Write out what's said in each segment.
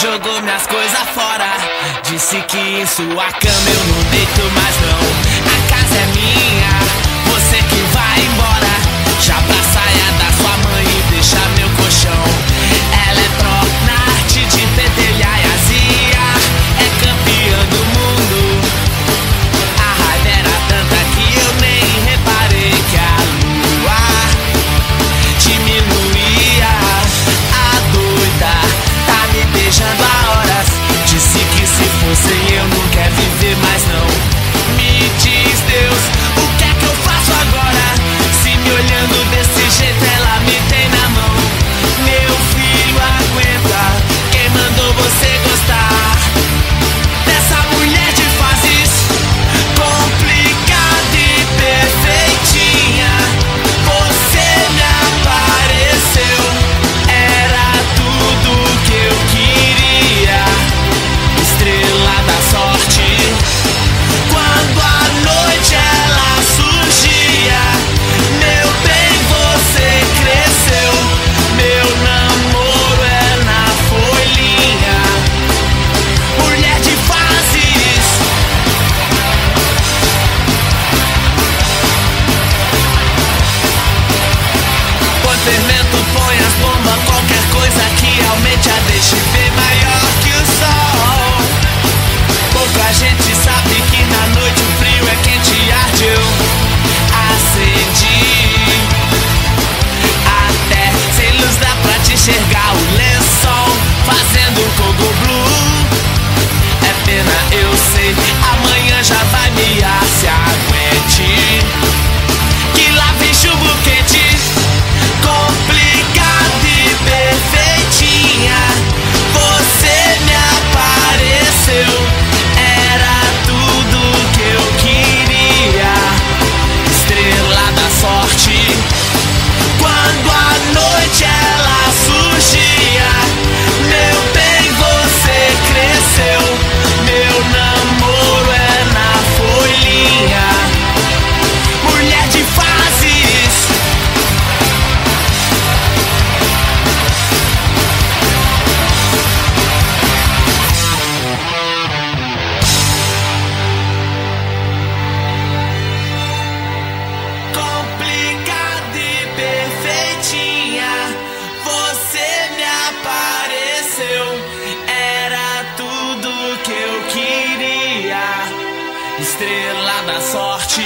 jogou minhas coisas fora. Disse que em sua cama eu não deito mais não. A casa é minha. fermento, põe as bombas, qualquer coisa que aumente a DXP maior que estrela da sorte.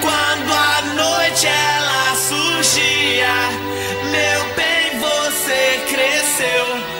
Quando a noite ela surgia, meu bem, você cresceu.